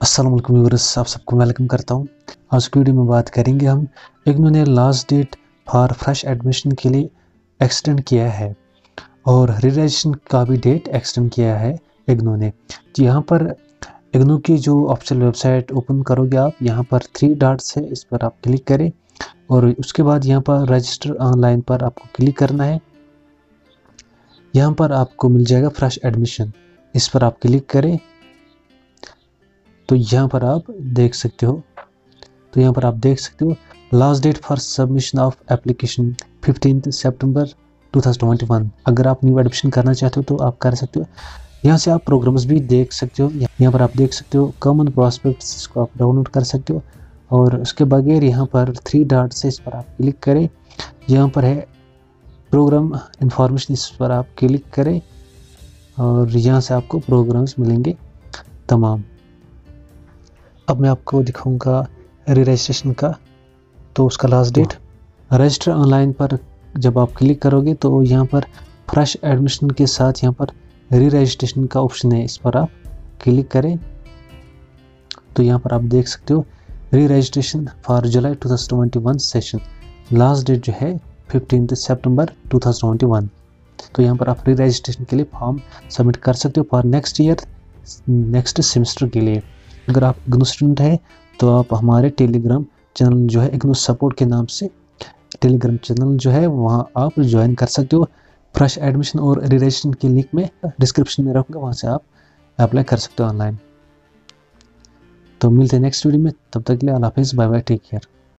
अस्सलाम वालेकुम व्यूअर्स, आप सबको वेलकम करता हूँ। आज की वीडियो में बात करेंगे हम इग्नू ने last date for fresh admission के लिए एक्सटेंड किया है और रिजर्वेशन का भी डेट एक्सटेंड किया है इग्नू ने। यहाँ पर इग्नू की जो ऑफिशियल वेबसाइट ओपन करोगे आप, यहाँ पर थ्री डॉट्स है, इस पर आप क्लिक करें और उसके बाद यहाँ पर रजिस्टर ऑनलाइन पर आपको क्लिक करना है। यहाँ पर आपको मिल जाएगा फ्रेश एडमिशन इस पर आप क्लिक करें। तो यहाँ पर आप देख सकते हो तो यहाँ पर आप देख सकते हो last date for submission of application fifteen September 2021 अगर आप न्यू एडमिशन करना चाहते हो तो आप कर सकते हो। यहाँ से आप प्रोग्राम्स भी देख सकते हो। यहाँ पर आप देख सकते हो कॉमन प्रॉस्पेक्ट्स इसको आप डाउनलोड कर सकते हो। और उसके बगैर यहाँ पर थ्री डॉट से इस पर आप क्लिक करें। यहाँ पर है प्रोग्राम इंफॉर्मेशन इस पर आप क्लिक करें। और यहाँ से आपको प्रोग्राम्स मिलेंगे तमाम। अब मैं आपको दिखाऊँगा री रजिस्ट्रेशन का तो उसका लास्ट डेट रजिस्टर ऑनलाइन पर जब आप क्लिक करोगे तो यहाँ पर फ्रेश एडमिशन के साथ यहाँ पर री रजिस्ट्रेशन का ऑप्शन है, इस पर आप क्लिक करें। तो यहाँ पर आप देख सकते हो re registration for July 2021 session last date जो है फिफ्टीन सितंबर 2021 तो यहाँ पर आप री रजिस्ट्रेशन के लिए फॉर्म सबमिट कर सकते हो for next year next semester के लिए। अगर आप इग्नो स्टूडेंट हैं तो आप हमारे टेलीग्राम चैनल जो है इग्नो सपोर्ट के नाम से टेलीग्राम चैनल जो है, वहाँ आप ज्वाइन कर सकते हो। फ्रेश एडमिशन और रिलेशन के लिंक में डिस्क्रिप्शन में रखूँगा, वहाँ से आप अप्लाई कर सकते हो ऑनलाइन। तो मिलते हैं नेक्स्ट वीडियो में, तब तक के लिए अल्लाह हाफिज़ बाय बाय टेक केयर।